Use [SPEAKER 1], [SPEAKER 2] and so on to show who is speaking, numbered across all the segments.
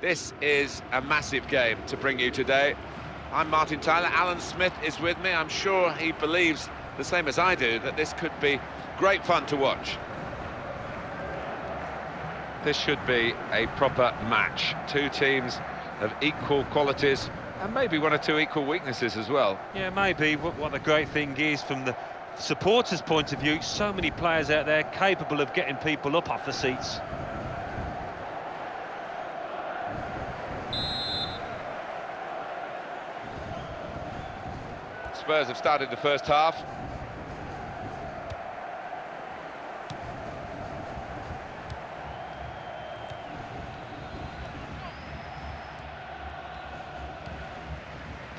[SPEAKER 1] This is a massive game to bring you today. I'm Martin Tyler, Alan Smith is with me. I'm sure he believes the same as I do that this could be great fun to watch. This should be a proper match. Two teams of equal qualities and maybe one or two equal weaknesses as well.
[SPEAKER 2] Yeah, maybe. What, the great thing is from the supporters' point of view, so many players out there capable of getting people up off the seats.
[SPEAKER 1] Spurs have started the first half.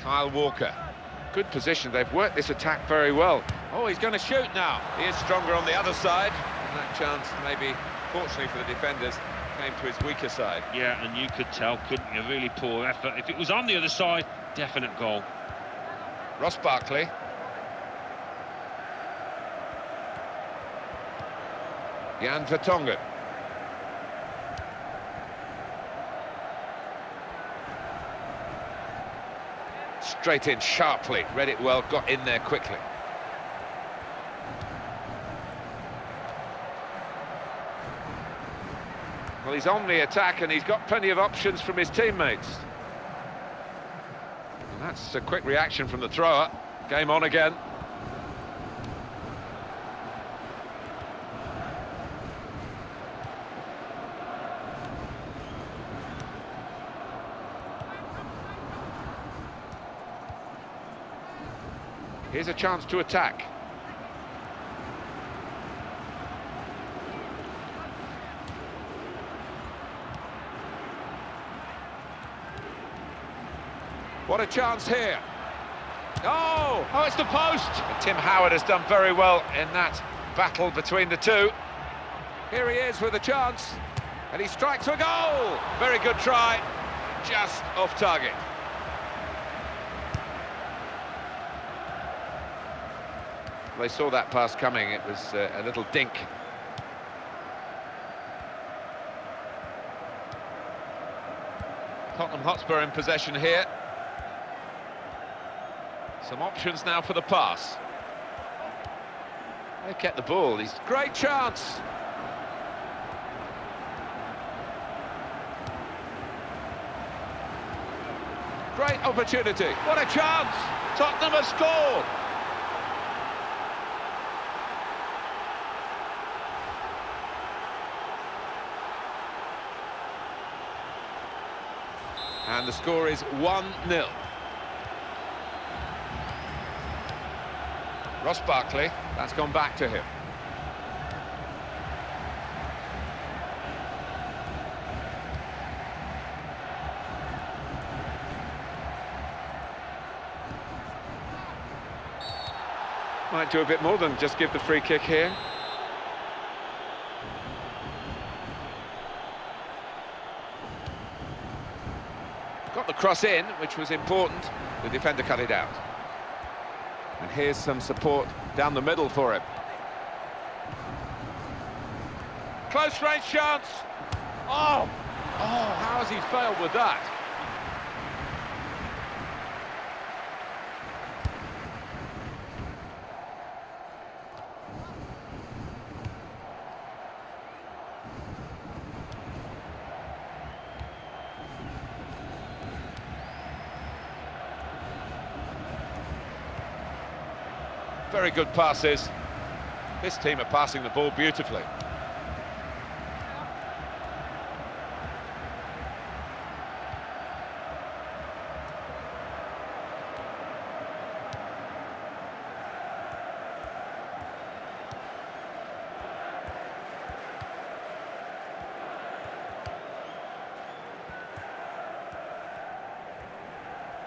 [SPEAKER 1] Kyle Walker. Good position, they've worked this attack very well. Oh, he's going to shoot now. He is stronger on the other side. And that chance, maybe, fortunately for the defenders, came to his weaker side.
[SPEAKER 2] Yeah, and you could tell, couldn't you? Really poor effort. If it was on the other side, definite goal.
[SPEAKER 1] Ross Barkley. Jan Vertonghen. Straight in sharply, read it well, got in there quickly. Well, he's on the attack and he's got plenty of options from his teammates. That's a quick reaction from the thrower. Game on again. Here's a chance to attack. What a chance here. Oh, oh, it's the post. And Tim Howard has done very well in that battle between the two. Here he is with a chance, and he strikes a goal. Very good try, just off target. They saw that pass coming, it was uh, a little dink. Tottenham Hotspur in possession here. Some options now for the pass. They get the ball, he's great chance. Great opportunity, what a chance! Tottenham have scored! And the score is 1-0. Ross Barkley, that's gone back to him. Might do a bit more than just give the free kick here. Got the cross in, which was important. The defender cut it out. Here's some support down the middle for him. Close range chance. Oh, oh, how has he failed with that? Very good passes. This team are passing the ball beautifully.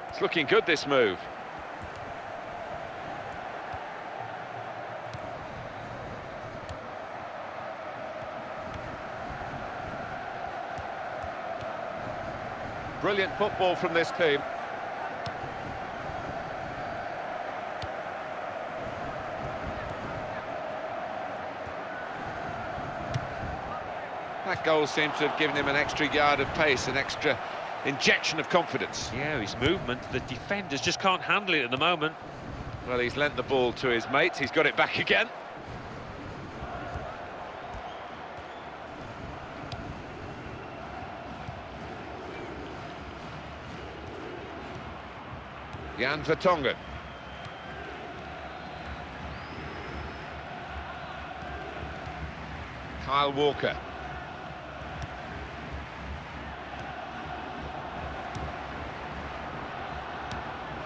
[SPEAKER 1] It's looking good, this move. Brilliant football from this team. That goal seems to have given him an extra yard of pace, an extra injection of confidence.
[SPEAKER 2] Yeah, his movement, the defenders just can't handle it at the moment.
[SPEAKER 1] Well, he's lent the ball to his mates, he's got it back again. Jan Vertonghen. Kyle Walker.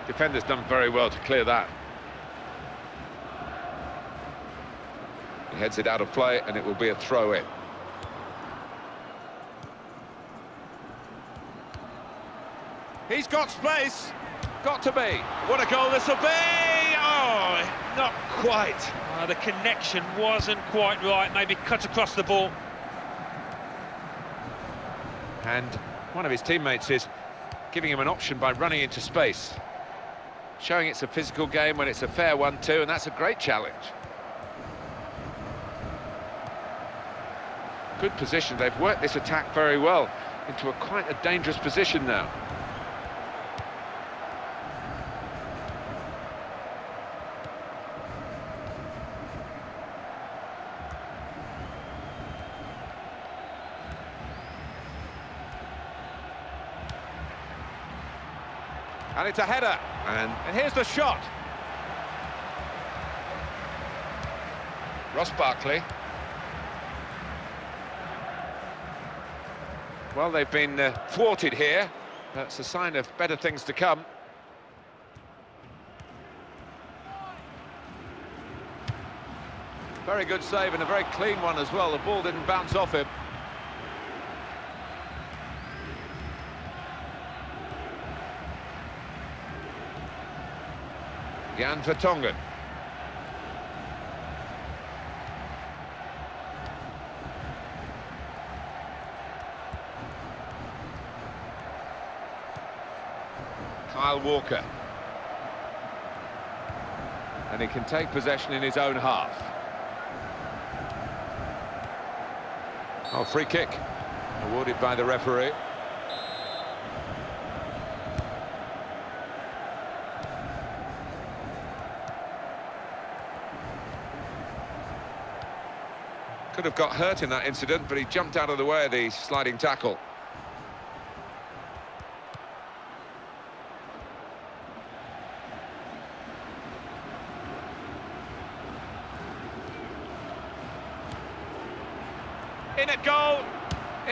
[SPEAKER 1] Defender's done very well to clear that. He heads it out of play and it will be a throw in. He's got space. Got to be. What a goal this will be! Oh, not quite.
[SPEAKER 2] Uh, the connection wasn't quite right, maybe cut across the ball.
[SPEAKER 1] And one of his teammates is giving him an option by running into space. Showing it's a physical game when it's a fair one too, and that's a great challenge. Good position, they've worked this attack very well into a quite a dangerous position now. And it's a header. And, and here's the shot. Ross Barkley. Well, they've been uh, thwarted here. That's a sign of better things to come. Very good save and a very clean one as well. The ball didn't bounce off him. Jan Vertonghen. Kyle Walker. And he can take possession in his own half. Oh, free kick awarded by the referee. Could have got hurt in that incident, but he jumped out of the way of the sliding tackle. In at goal,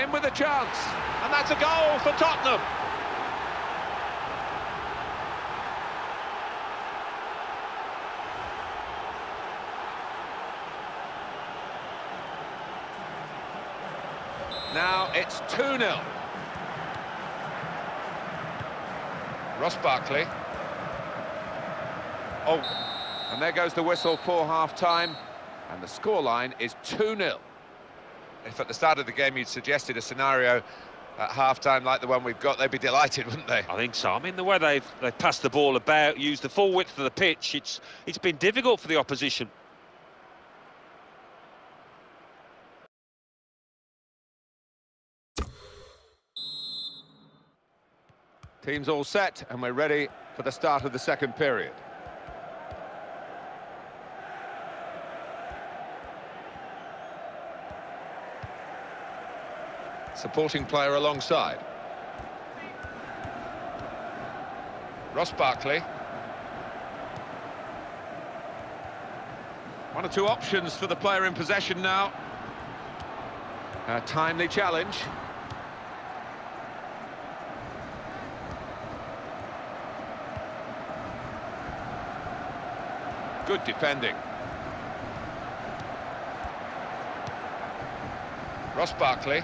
[SPEAKER 1] in with a chance, and that's a goal for Tottenham. Now it's 2-0. Ross Barkley. Oh, and there goes the whistle for half-time, and the scoreline is 2-0. If at the start of the game you'd suggested a scenario at half-time like the one we've got, they'd be delighted, wouldn't they?
[SPEAKER 2] I think so. I mean, the way they've they've passed the ball about, used the full width of the pitch, it's it's been difficult for the opposition.
[SPEAKER 1] Team's all set, and we're ready for the start of the second period. Supporting player alongside. Ross Barkley. One or two options for the player in possession now. A timely challenge. Good defending. Ross Barkley.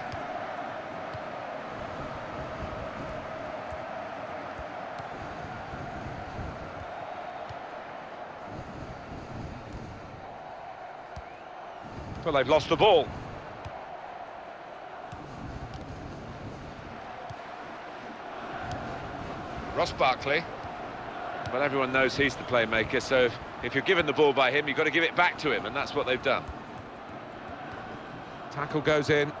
[SPEAKER 1] Well, they've lost the ball. Ross Barkley. Well, everyone knows he's the playmaker, so if you're given the ball by him, you've got to give it back to him, and that's what they've done. Tackle goes in.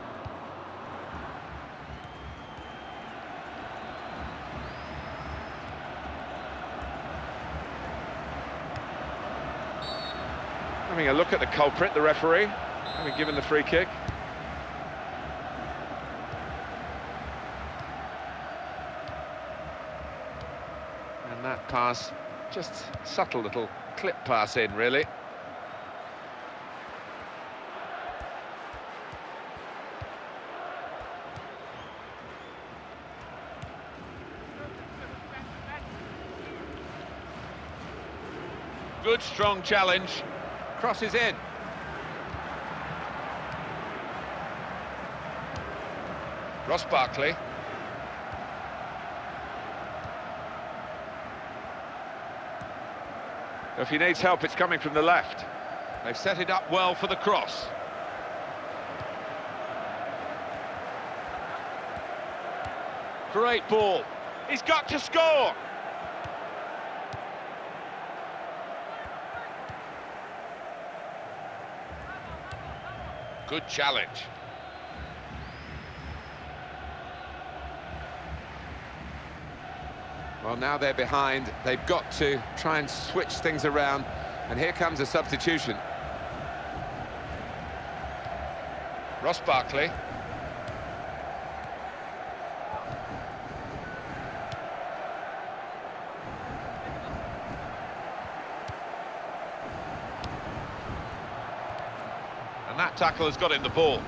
[SPEAKER 1] Having a look at the culprit, the referee, having given the free kick. And that pass, just subtle little clip pass in, really. Good, strong challenge. Crosses in. Ross Barkley. If he needs help, it's coming from the left. They've set it up well for the cross. Great ball. He's got to score. Good challenge. Well, now they're behind. They've got to try and switch things around. And here comes a substitution. Ross Barkley. And that tackle has got him the ball.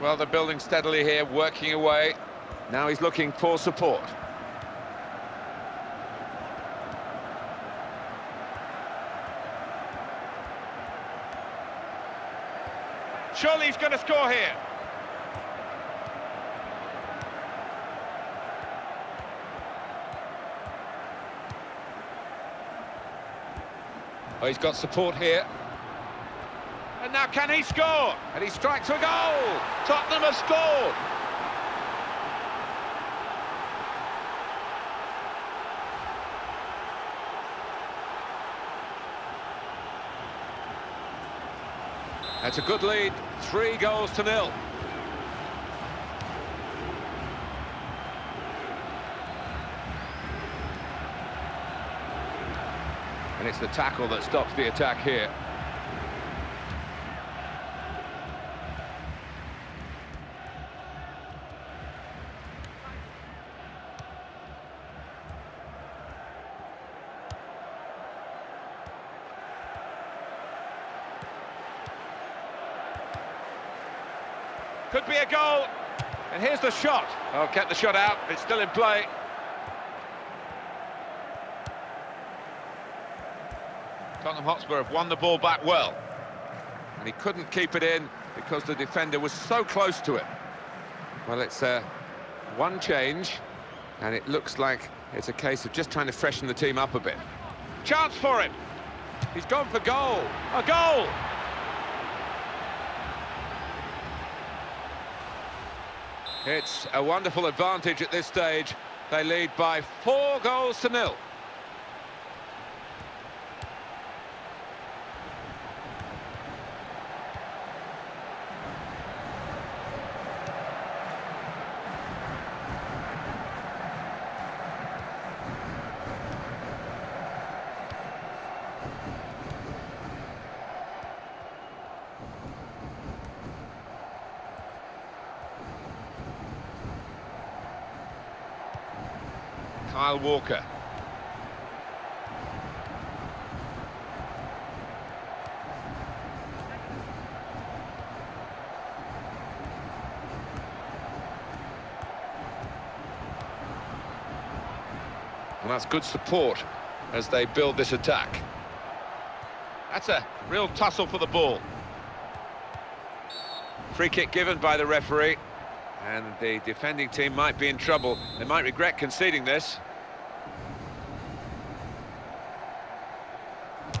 [SPEAKER 1] Well, they're building steadily here, working away. Now he's looking for support. Surely he's going to score here. Oh, he's got support here. And now can he score? And he strikes a goal. Tottenham have scored. That's a good lead. Three goals to nil. And it's the tackle that stops the attack here. Could be a goal. And here's the shot. Oh, kept the shot out. It's still in play. Tottenham Hotspur have won the ball back well. And he couldn't keep it in because the defender was so close to it. Well, it's uh, one change, and it looks like it's a case of just trying to freshen the team up a bit. Chance for him. He's gone for goal. A goal! It's a wonderful advantage at this stage. They lead by four goals to nil. Kyle Walker. And that's good support as they build this attack. That's a real tussle for the ball. Free kick given by the referee. And the defending team might be in trouble. They might regret conceding this.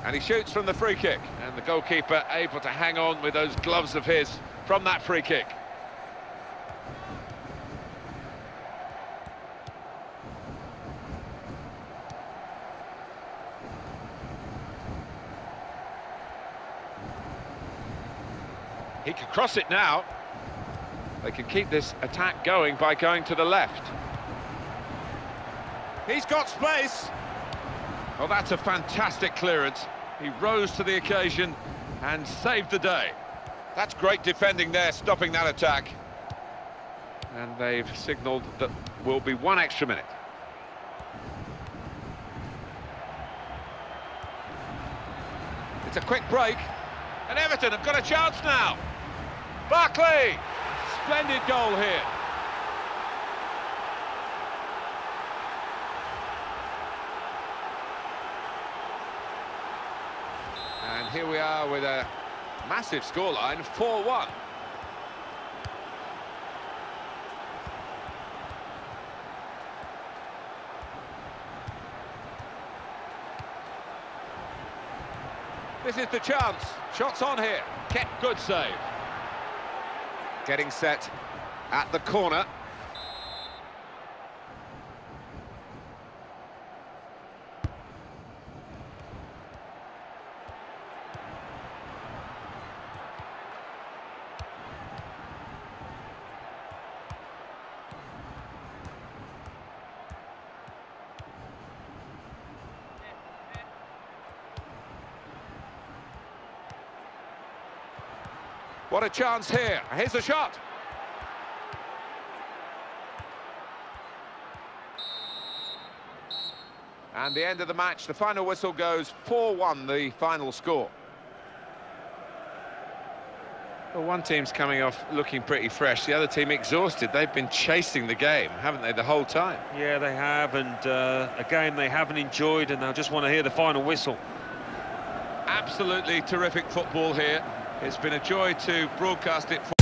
[SPEAKER 1] And he shoots from the free kick. And the goalkeeper able to hang on with those gloves of his from that free kick. He could cross it now. They can keep this attack going by going to the left. He's got space. Well, that's a fantastic clearance. He rose to the occasion and saved the day. That's great defending there, stopping that attack. And they've signalled that will be one extra minute. It's a quick break. And Everton have got a chance now. Barkley! Splendid goal here. And here we are with a massive scoreline, 4-1. This is the chance. Shots on here. Kept good save. Getting set at the corner. A chance here. Here's a shot. And the end of the match, the final whistle goes 4-1, the final score. Well, one team's coming off looking pretty fresh, the other team exhausted. They've been chasing the game, haven't they, the whole time?
[SPEAKER 2] Yeah, they have, and uh, a game they haven't enjoyed, and they'll just want to hear the final whistle.
[SPEAKER 1] Absolutely terrific football here. It's been a joy to broadcast it for